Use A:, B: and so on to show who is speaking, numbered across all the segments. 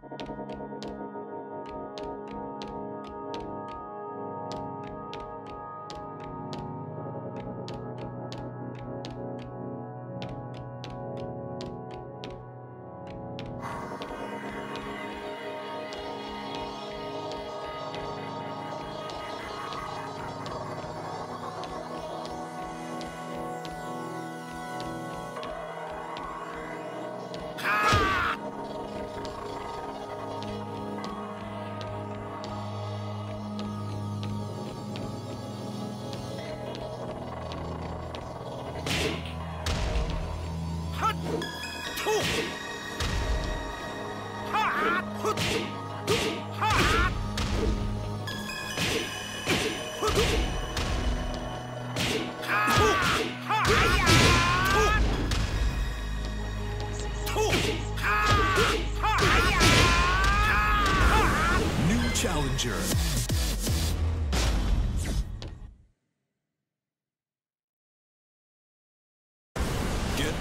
A: Challenger. Get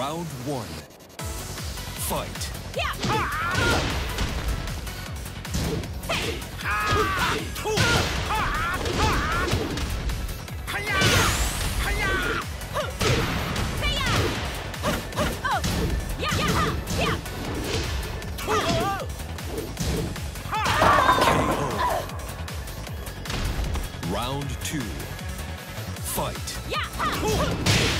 A: Round one. Fight. Round two. Fight. KO.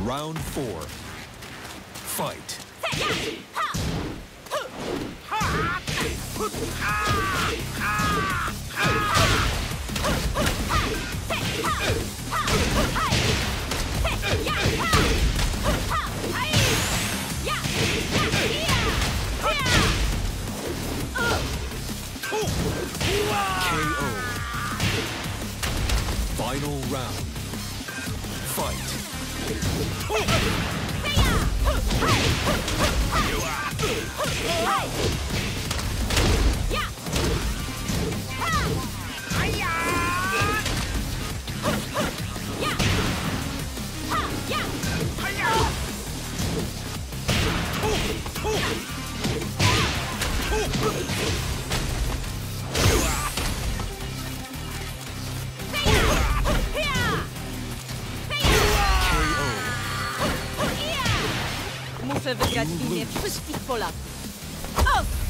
A: Round four. Fight. KO. Final round. Fight.
B: Muszę wygrać imię wszystkich Polaków. O!